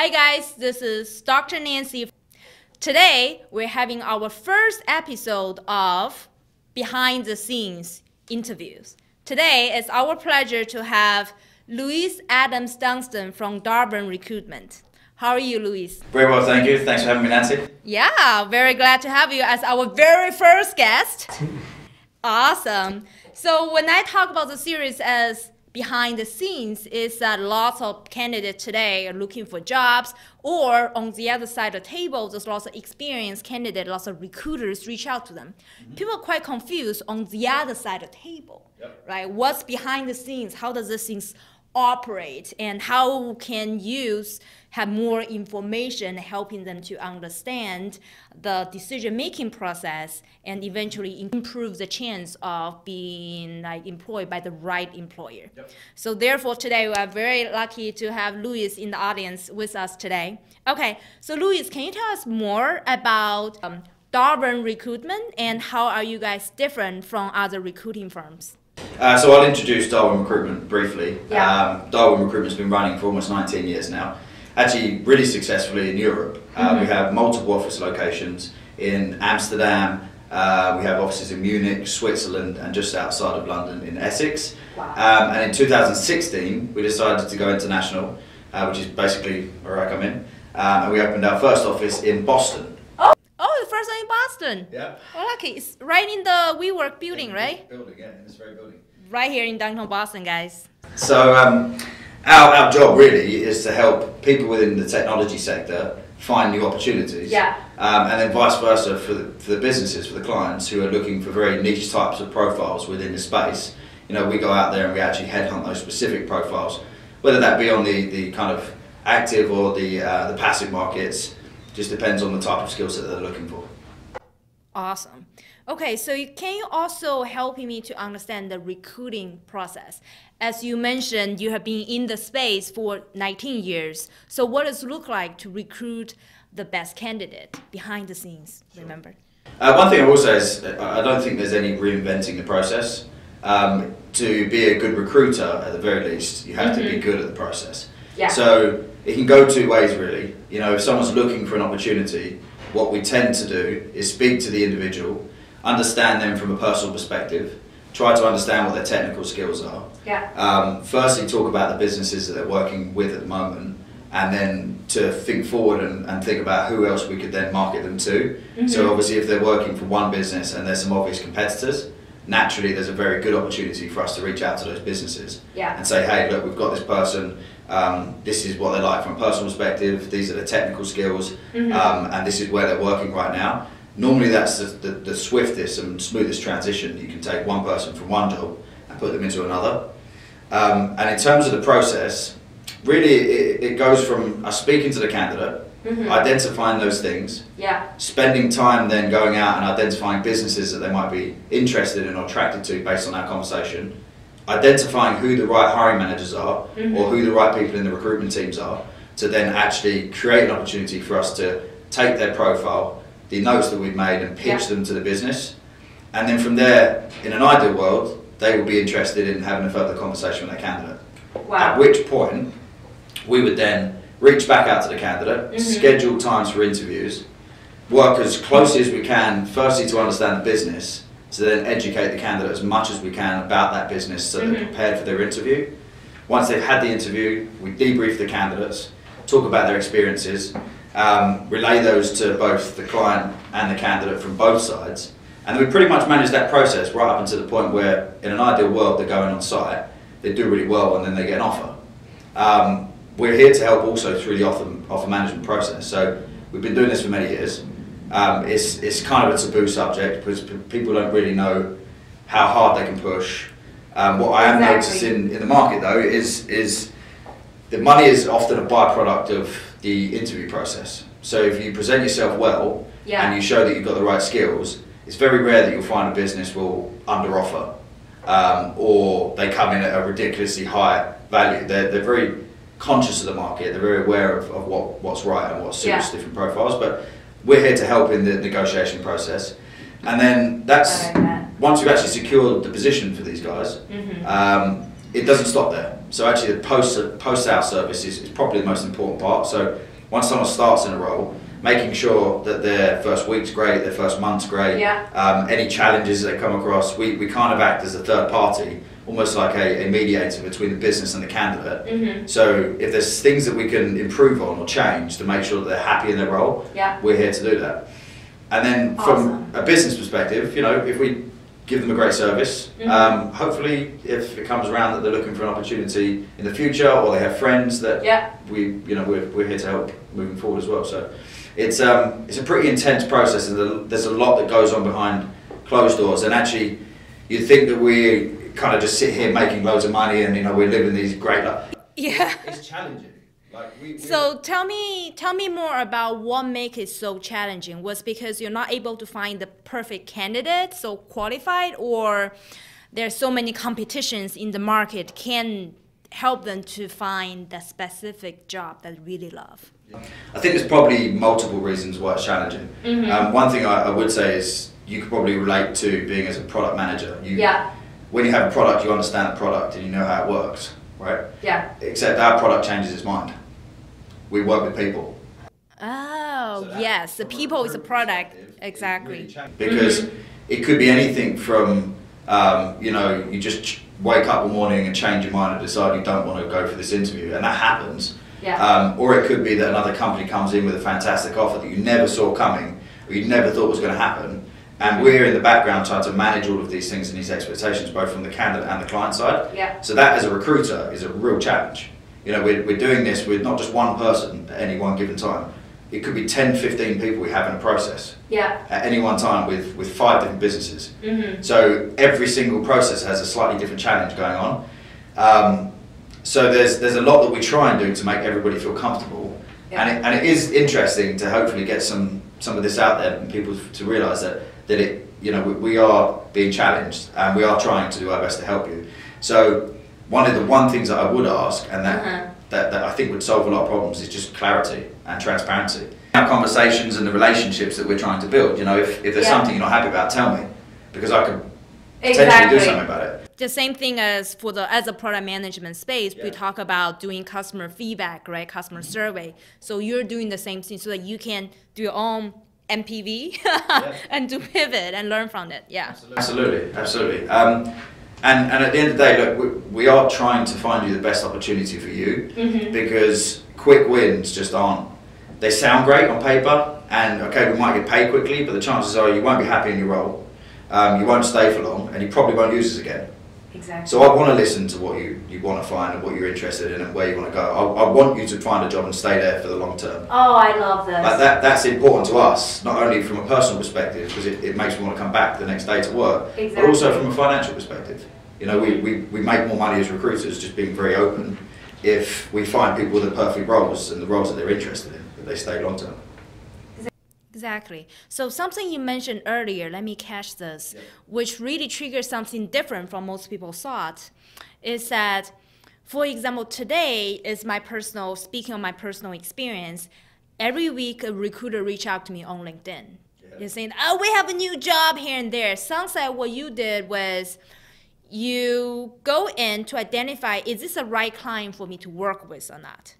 Hi guys, this is Dr. Nancy. Today we're having our first episode of Behind the Scenes interviews. Today it's our pleasure to have Lewis Adams Dunstan from Darwin Recruitment. How are you, Lewis? Very well, thank you. Thanks for having me, Nancy. Yeah, very glad to have you as our very first guest. awesome. So when I talk about the series as behind the scenes is that lots of candidates today are looking for jobs or on the other side of the table there's lots of experienced candidates lots of recruiters reach out to them mm-hmm. people are quite confused on the other side of the table yep. right what's behind the scenes how does this things operate and how can use have more information helping them to understand the decision making process and eventually improve the chance of being like employed by the right employer. Yep. so therefore today we are very lucky to have lewis in the audience with us today. Okay so lewis can you tell us more about um, darwin recruitment and how are you guys different from other recruiting firms uh, so I'll introduce Darwin Recruitment briefly. Yeah. Um, Darwin Recruitment's been running for almost 19 years now. Actually, really successfully in Europe. Uh, mm-hmm. We have multiple office locations in Amsterdam. Uh, we have offices in Munich, Switzerland, and just outside of London in Essex. Wow. Um, and in 2016, we decided to go international, uh, which is basically where I come in. Um, and we opened our first office in Boston. The first one in Boston. Yeah. Oh, lucky. It's right in the WeWork building, right? Building, yeah, in this very building. Right here in downtown Boston, guys. So, um, our, our job really is to help people within the technology sector find new opportunities. Yeah. Um, and then vice versa for the, for the businesses, for the clients who are looking for very niche types of profiles within the space. You know, we go out there and we actually headhunt those specific profiles, whether that be on the, the kind of active or the, uh, the passive markets just depends on the type of skill set that they're looking for. Awesome. Okay, so can you also help me to understand the recruiting process? As you mentioned, you have been in the space for 19 years. So what does it look like to recruit the best candidate behind the scenes, sure. remember? Uh, one thing I will say is I don't think there's any reinventing the process. Um, to be a good recruiter, at the very least, you have mm -hmm. to be mm-hmm. good at the process. Yeah. So it can go two ways really. You know, if someone's looking for an opportunity, what we tend to do is speak to the individual, understand them from a personal perspective, try to understand what their technical skills are. Yeah. Um, firstly, talk about the businesses that they're working with at the moment, and then to think forward and, and think about who else we could then market them to. Mm-hmm. So obviously, if they're working for one business and there's some obvious competitors, naturally there's a very good opportunity for us to reach out to those businesses yeah. and say, hey, look, we've got this person um, this is what they're like from a personal perspective, these are the technical skills, mm-hmm. um, and this is where they're working right now. Normally, that's the, the, the, swiftest and smoothest transition. You can take one person from one job and put them into another. Um, and in terms of the process, really it, it goes from us speaking to the candidate, mm-hmm. identifying those things, yeah. spending time then going out and identifying businesses that they might be interested in or attracted to based on our conversation identifying who the right hiring managers are mm-hmm. or who the right people in the recruitment teams are to then actually create an opportunity for us to take their profile, the notes that we've made, and pitch yeah. them to the business. And then from there, in an ideal world, they will be interested in having a further conversation with their candidate. Wow. At which point, we would then reach back out to the candidate, mm-hmm. schedule times for interviews, work as closely as we can, firstly to understand the business, to then educate the candidate as much as we can about that business so mm-hmm. they're prepared for their interview. Once they've had the interview, we debrief the candidates, talk about their experiences, um, relay those to both the client and the candidate from both sides, and then we pretty much manage that process right up until the point where, in an ideal world, they're going on site, they do really well, and then they get an offer. Um, we're here to help also through the offer, offer management process. So we've been doing this for many years. Um, it's, it's kind of a taboo subject because people don't really know how hard they can push. Um, what I am exactly. noticing in the market though is, is the money is often a byproduct of the interview process. So if you present yourself well yeah. and you show that you've got the right skills, it's very rare that you'll find a business will under offer um, or they come in at a ridiculously high value. They're, they're very conscious of the market, they're very aware of, of what, what's right and what suits yeah. different profiles. But we're here to help in the negotiation process. And then that's once we've actually secured the position for these guys, mm-hmm. um, it doesn't stop there. So actually, the post post sale service is, is probably the most important part. So once someone starts in a role, making sure that their first week's great, their first month's great. Yeah. Um, any challenges they come across, we, we kind of act as a third party, almost like a, a mediator between the business and the candidate. Mm-hmm. So if there's things that we can improve on or change to make sure that they're happy in their role, Yeah. we're here to do that. And then Awesome. from a business perspective, you know, if we give them a great service, Mhm. um, hopefully if it comes around that they're looking for an opportunity in the future or they have friends that Yeah. we, you know, we're, we're here to help moving forward as well. So it's, um, it's a pretty intense process and there's a lot that goes on behind closed doors. And actually, you'd think that we kind of just sit here making loads of money and, you know, we're living these great lives. Yeah. It's challenging. Like we, So tell me, tell me more about what make it so challenging. Was because you're not able to find the perfect candidate, so qualified, or there's so many competitions in the market can help them to find the specific job that they really love. I think there's probably multiple reasons why it's challenging. Mm-hmm. Um, one thing I, I would say is you could probably relate to being as a product manager. You, Yeah, When you have a product, you understand the product and you know how it works, right? yeah. Except our product changes its mind. We work with people. Oh, So yes, the people is a product. Exactly. really changes. Because it could be anything from, um, you know, you just wake up one morning and change your mind and decide you don't want to go for this interview, and that happens. Yeah. Um, or it could be that another company comes in with a fantastic offer that you never saw coming, or you never thought was going to happen. And we're in the background trying to manage all of these things and these expectations, both from the candidate and the client side. Yeah. So that, as a recruiter, is a real challenge. You know, we're, we're doing this with not just one person at any one given time. It could be 10, 15 people we have in a process Yeah. at any one time with, with five different businesses. Mm-hmm. So every single process has a slightly different challenge going on. Um, so there's there's a lot that we try and do to make everybody feel comfortable, Yeah. and it, and it is interesting to hopefully get some some of this out there and people to realise that that it you know we, we are being challenged and we are trying to do our best to help you. So one of the one things that I would ask and that Uh-huh. that, that I think would solve a lot of problems is just clarity and transparency. Our conversations and the relationships that we're trying to build. You know, if, if there's Yeah. something you're not happy about, tell me because I could potentially do something about it. The same thing as for the as a product management space, we talk about doing customer feedback, right? Customer survey. So you're doing the same thing so that you can do your own MPV and to pivot and learn from it. Yeah. Absolutely, absolutely. Um, and, and at the end of the day, look, we, we are trying to find you the best opportunity for you Mm-hmm. because quick wins just aren't. They sound great on paper, and okay, we might get paid quickly, but the chances are you won't be happy in your role. Um, you won't stay for long, and you probably won't use us again. Exactly. So I want to listen to what you, you want to find and what you're interested in and where you want to go. I, I want you to find a job and stay there for the long term. oh, I love this. Like that, that's important to us, not only from a personal perspective, because it, it makes me want to come back the next day to work, but also from a financial perspective. You know, we, we, we make more money as recruiters just being very open if we find people with the perfect roles and the roles that they're interested in, that they stay long term. Exactly. So something you mentioned earlier, let me catch this, which really triggers something different from most people's thought, is that, for example, today is my personal, speaking of my personal experience, every week a recruiter reach out to me on LinkedIn. Yeah. They're saying, oh, we have a new job here and there. Sounds like what you did was you go in to identify, is this a right client for me to work with or not?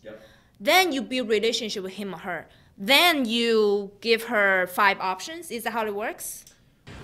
then you build relationship with him or her then you give her five options is that how it works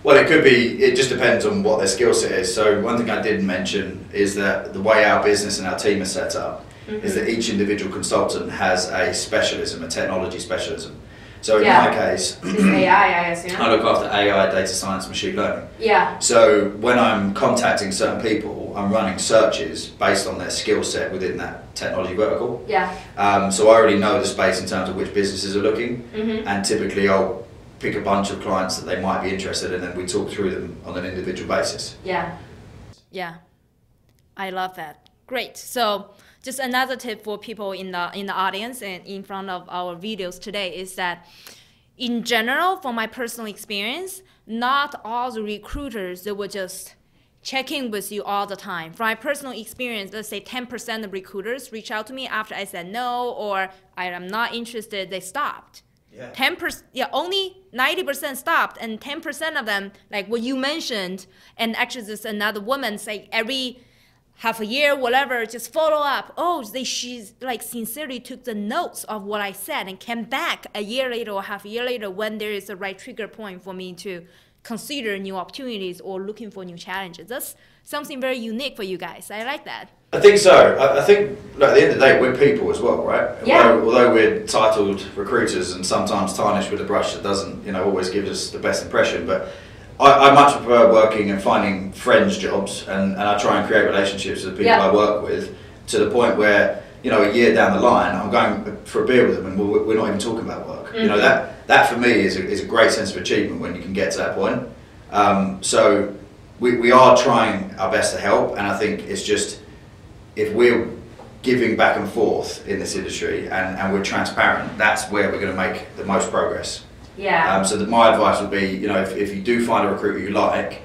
Well, it could be, it just depends on what their skill set is. So, one thing I did mention is that the way our business and our team are set up mm-hmm. is that each individual consultant has a specialism, a technology specialism. So, in Yeah. my case, ai i assume I look after AI, data science, machine learning. yeah So when I'm contacting certain people, I'm running searches based on their skill set within that technology vertical. yeah Um, so I already know the space in terms of which businesses are looking, mm-hmm. and typically I'll pick a bunch of clients that they might be interested in, and then we talk through them on an individual basis. yeah yeah i love that great so just another tip for people in the in the audience and in front of our videos today is that in general from my personal experience not all the recruiters they were just checking with you all the time from my personal experience let's say 10% of recruiters reach out to me after i said no or i am not interested they stopped Yeah. 10% yeah only 90% stopped and 10% of them like what you mentioned and actually there's another woman say every half a year, whatever, just follow up. Oh, they she like sincerely took the notes of what I said and came back a year later or half a year later when there is a right trigger point for me to consider new opportunities or looking for new challenges. That's something very unique for you guys. I like that. I think so. I, I think look, at the end of the day, we're people as well, right? Yeah. Although, although we're titled recruiters and sometimes tarnished with a brush that doesn't, you know, always give us the best impression, but I, I much prefer working and finding friends jobs, and, and I try and create relationships with the people Yeah. I work with to the point where you know a year down the line I'm going for a beer with them and we're, we're not even talking about work. You know Mhm. that that for me is a, is a great sense of achievement when you can get to that point. Um, so we, we are trying our best to help, and I think it's just if we're giving back and forth in this industry and, and we're transparent, that's where we're going to make the most progress. Yeah. Um, so that my advice would be, you know, if, if you do find a recruiter you like,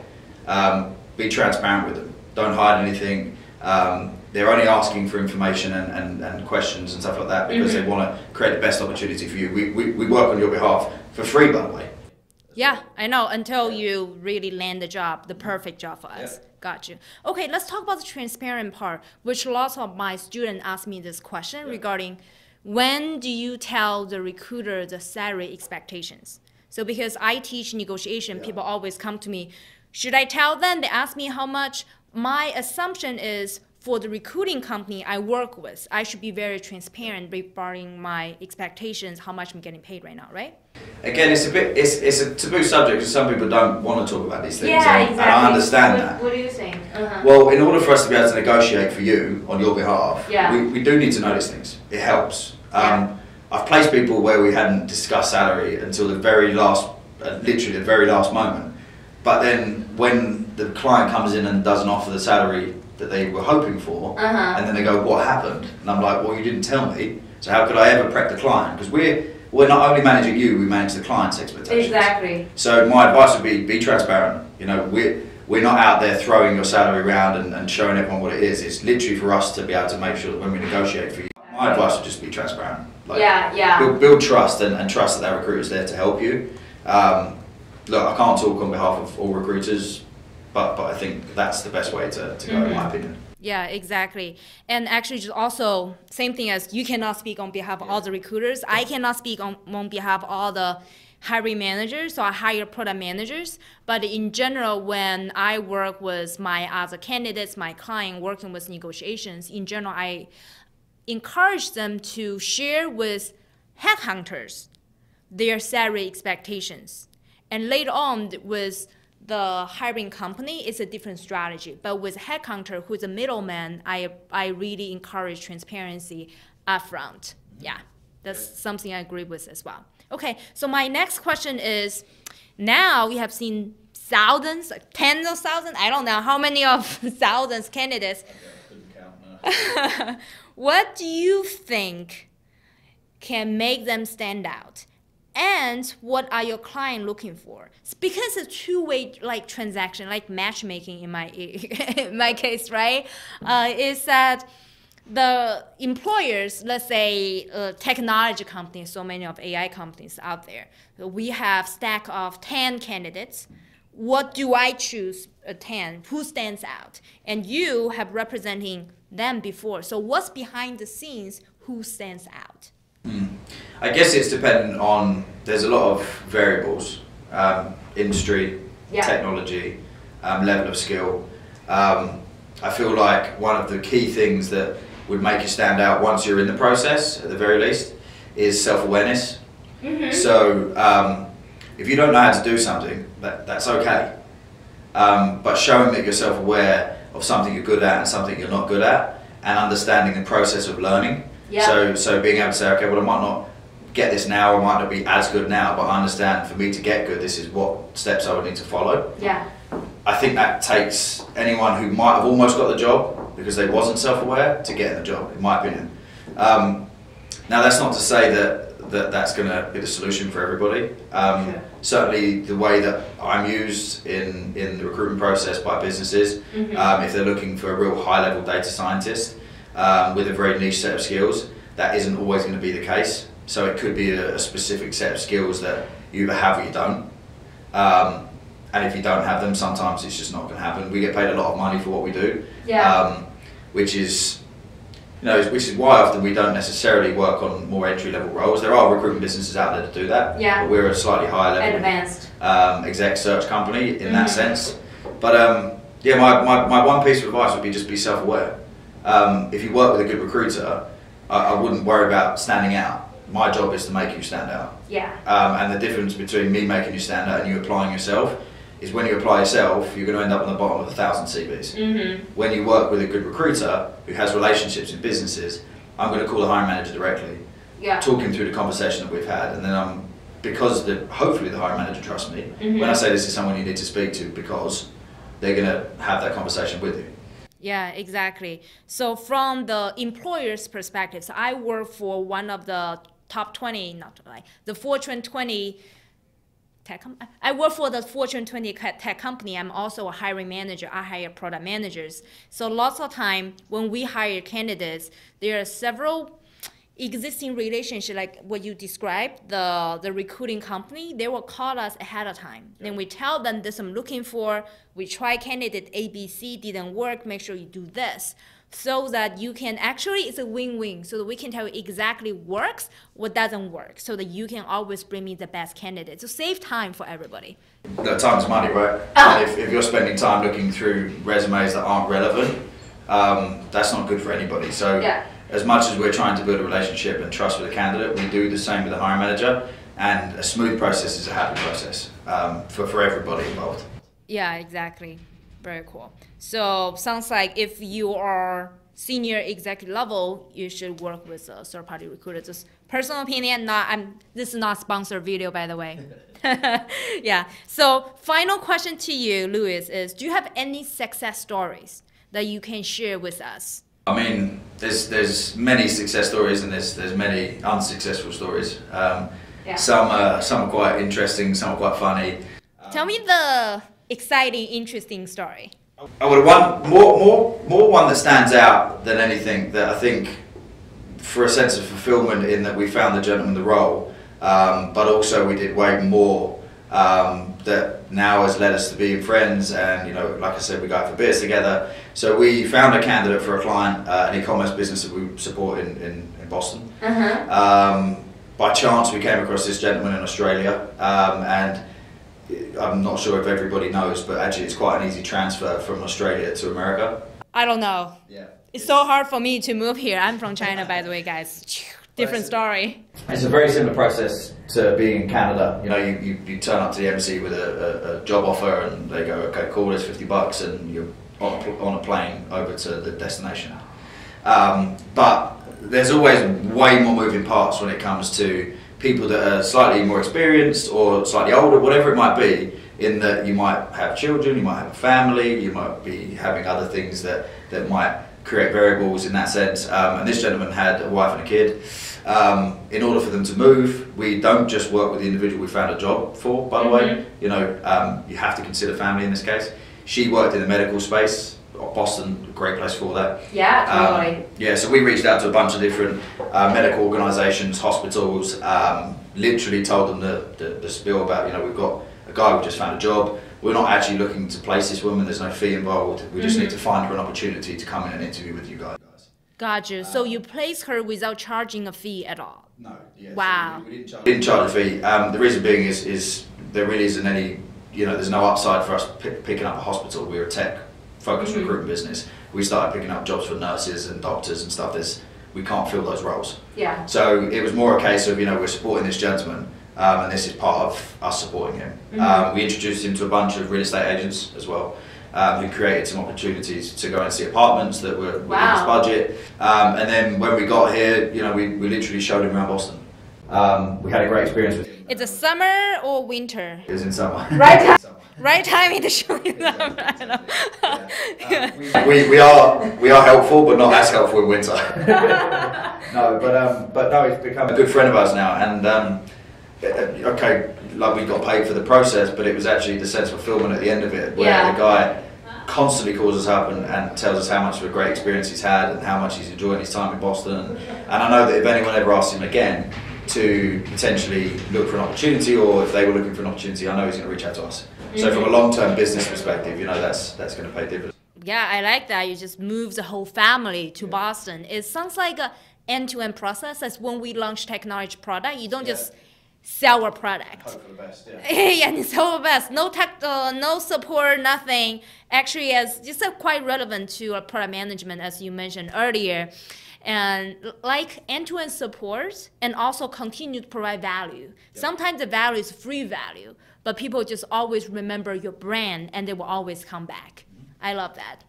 um, be transparent with them. Don't hide anything. Um, they're only asking for information and, and, and questions and stuff like that because Mhm. they want to create the best opportunity for you. We, we, we work on your behalf for free, by the way. Yeah, I know. Until you really land the job, the perfect job for us. Yeah. Got you. Okay, let's talk about the transparent part, which lots of my students ask me this question regarding when do you tell the recruiter the salary expectations? So because I teach negotiation, Yeah. people always come to me, should I tell them? They ask me how much. My assumption is for the recruiting company I work with, I should be very transparent regarding my expectations, how much I'm getting paid right now, right? Again, it's a bit, it's, it's a taboo subject because some people don't want to talk about these things. Yeah, and, exactly. and I understand what, that. What do you think? Uh-huh. Well, in order for us to be able to negotiate for you on your behalf, Yeah. we, we do need to know these things. It helps. Yeah. Um, I've placed people where we hadn't discussed salary until the very last, uh, literally the very last moment. But then when the client comes in and doesn't offer the salary that they were hoping for, Uh-huh. and then they go, "What happened?" and I'm like, "Well, you didn't tell me. So how could I ever prep the client? Because we're we're not only managing you, we manage the client's expectations." Exactly. So my advice would be be transparent. You know, we're we're not out there throwing your salary around and, and showing everyone what it is. It's literally for us to be able to make sure that when we negotiate for you. My advice would just be transparent. Like, yeah, yeah. Build, build trust and, and trust that that recruiter's there to help you. Um, look, I can't talk on behalf of all recruiters, but but I think that's the best way to, to go, in my mm-hmm. opinion. Yeah, exactly. And actually, just also same thing as you cannot speak on behalf of all the recruiters. I cannot speak on, on behalf of all the hiring managers. So I hire product managers. But in general, when I work with my other candidates, my client working with negotiations, in general, I encourage them to share with headhunters their salary expectations. And later on, with the hiring company, is a different strategy. But with headhunter, who's a middleman, I, I really encourage transparency upfront. Yeah, that's something I agree with as well. Okay, so my next question is now we have seen thousands, like tens of thousands, I don't know how many of thousands candidates. what do you think can make them stand out? And what are your client looking for? Because it's two-way like transaction, like matchmaking in my in my case, right? Uh, is that the employers, let's say uh, technology companies, so many of AI companies out there, we have stack of 10 candidates. What do I choose a 10? Who stands out? And you have representing them before. So what's behind the scenes? Who stands out? I guess it's dependent on. There's a lot of variables: um, industry, Yeah. technology, um, level of skill. Um, I feel like one of the key things that would make you stand out once you're in the process, at the very least, is self-awareness. So um, if you don't know how to do something, that, that's okay. Um, but showing that you're self-aware of something you're good at and something you're not good at, and understanding the process of learning. Yeah. So so being able to say, okay, well, I might not get this now, I might not be as good now, but I understand for me to get good, this is what steps I would need to follow. Yeah. I think that takes anyone who might have almost got the job because they wasn't self-aware to get in the job, in my opinion. Um, now that's not to say that, that that's going to be the solution for everybody. Um, Sure. Certainly, the way that I'm used in, in the recruitment process by businesses, um, if they're looking for a real high-level data scientist um, with a very niche set of skills, that isn't always going to be the case. So it could be a, a specific set of skills that you either have or you don't. Um, and if you don't have them, sometimes it's just not going to happen. We get paid a lot of money for what we do. Yeah. Um, which is you know, which is why often we don't necessarily work on more entry level roles. There are recruitment businesses out there to do that. Yeah. But we're a slightly higher level Advanced. um, exec search company in that Mhm. sense. But um, yeah, my, my, my one piece of advice would be just be self aware. Um, if you work with a good recruiter, I, I wouldn't worry about standing out. My job is to make you stand out. Yeah. Um, and the difference between me making you stand out and you applying yourself is when you apply yourself, you're going to end up on the bottom of a thousand CVs. Mm-hmm. When you work with a good recruiter who has relationships in businesses, I'm going to call the hiring manager directly, Yeah. talk him through the conversation that we've had, and then I'm because the hopefully the hiring manager trusts me Mhm. when I say this is someone you need to speak to because they're going to have that conversation with you. Yeah, exactly. So from the employer's perspective, so I work for one of the top 20, not like the Fortune 20 tech com- I work for the Fortune 20 tech company. I'm also a hiring manager. I hire product managers. So lots of time when we hire candidates, there are several existing relationship like what you described the the recruiting company they will call us ahead of time then we tell them this i'm looking for we try candidate abc didn't work make sure you do this so that you can actually it's a win-win so that we can tell you exactly works what doesn't work so that you can always bring me the best candidate to save time for everybody No, time's money, right? And if, if you're spending time looking through resumes that aren't relevant, um, that's not good for anybody. So, Yeah. as much as we're trying to build a relationship and trust with a candidate, we do the same with the hiring manager. And a smooth process is a happy process um, for, for everybody involved. Yeah, exactly. Very cool. So sounds like if you are senior executive level, you should work with a third party recruiter. Just personal opinion. Not I'm. This is not sponsored video, by the way. yeah. So final question to you, Lewis, is: Do you have any success stories that you can share with us? I mean, there's there's many success stories and there's there's many unsuccessful stories. Um, Yeah. Some are some are quite interesting, some are quite funny. Tell me the exciting, interesting story. I would one more more more one that stands out than anything that I think for a sense of fulfillment in that we found the gentleman the role, um, but also we did way more um, that now has led us to being friends and you know like I said we go out for beers together. So we found a candidate for a client, uh, an e-commerce business that we support in, in, in Boston. Uh-huh. Um, by chance, we came across this gentleman in Australia, um, and I'm not sure if everybody knows, but actually, it's quite an easy transfer from Australia to America. I don't know. Yeah, It's so hard for me to move here. I'm from China, by the way, guys. Different story. It's a very similar process to being in Canada. You know, you, you, you turn up to the embassy with a, a, a job offer, and they go, "Okay, cool, there's 50 bucks," and you're on a, on a plane over to the destination. Um, but there's always way more moving parts when it comes to people that are slightly more experienced or slightly older, whatever it might be. In that you might have children, you might have a family, you might be having other things that, that might create variables in that sense. Um, and this gentleman had a wife and a kid. Um, in order for them to move, we don't just work with the individual we found a job for, by the way. Mhm. You know, um, you have to consider family in this case. She worked in the medical space. Boston, a great place for that. Yeah, Um, yeah, so we reached out to a bunch of different uh, medical organisations, hospitals, um, literally told them the, the, the spiel about, you know, we've got a guy who just found a job. We're not actually looking to place this woman, there's no fee involved. We just Mhm. need to find her an opportunity to come in and interview with you guys. Got you. So you place her without charging a fee at all. No, yeah. so Wow. we, we didn't, charge, we didn't charge a fee. Um, the reason being is, is there really isn't any, you know, there's no upside for us pick, picking up a hospital. We're a tech focused Mhm. recruitment business. We started picking up jobs for nurses and doctors and stuff. There's, we can't fill those roles. Yeah. So it was more a case of, you know, we're supporting this gentleman, um, and this is part of us supporting him. Mhm. Um, we introduced him to a bunch of real estate agents as well, um, who created some opportunities to go and see apartments that were within his budget. Um, and then when we got here, you know, we, we literally showed him around Boston. Um, we had a great experience with him. It's a summer or winter? It was in summer. Right time. Summer. Right timing to show you them. I know. Um, we, we are we are helpful, but not as helpful in winter. no, but um, but no, he's become a good friend of ours now, and um, uh, okay, like we got paid for the process, but it was actually the sense of fulfillment at the end of it, where Yeah. the guy constantly calls us up and, and tells us how much of a great experience he's had and how much he's enjoying his time in Boston, and, and I know that if anyone ever asks him again to potentially look for an opportunity, or if they were looking for an opportunity, I know he's going to reach out to us. So from a long-term business perspective, you know that's that's going to pay dividends. Yeah, I like that. You just move the whole family to Boston. It sounds like a end-to-end process. As when we launch technology product, you don't Yeah. just sell a product. Hope for the best. Yeah. yeah, it's all the best. No tech, uh, no support, nothing. Actually, as just uh, quite relevant to uh, product management, as you mentioned earlier, and like end-to-end support, and also continue to provide value. Sometimes the value is free value, but people just always remember your brand, and they will always come back. I love that.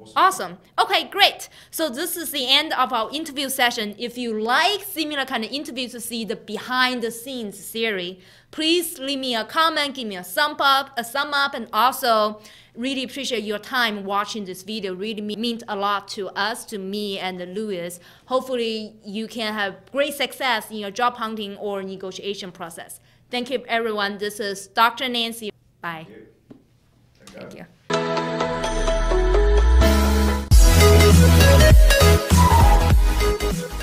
Awesome. Awesome. Okay, great. So this is the end of our interview session. If you like similar kind of interviews to see the behind the scenes series, please leave me a comment, give me a thumb up, a thumb up, and also really appreciate your time watching this video. Really me- means a lot to us, to me and Lewis. Hopefully you can have great success in your job hunting or negotiation process. Thank you, everyone. This is Dr. Nancy. Bye. Thank you. Thank you.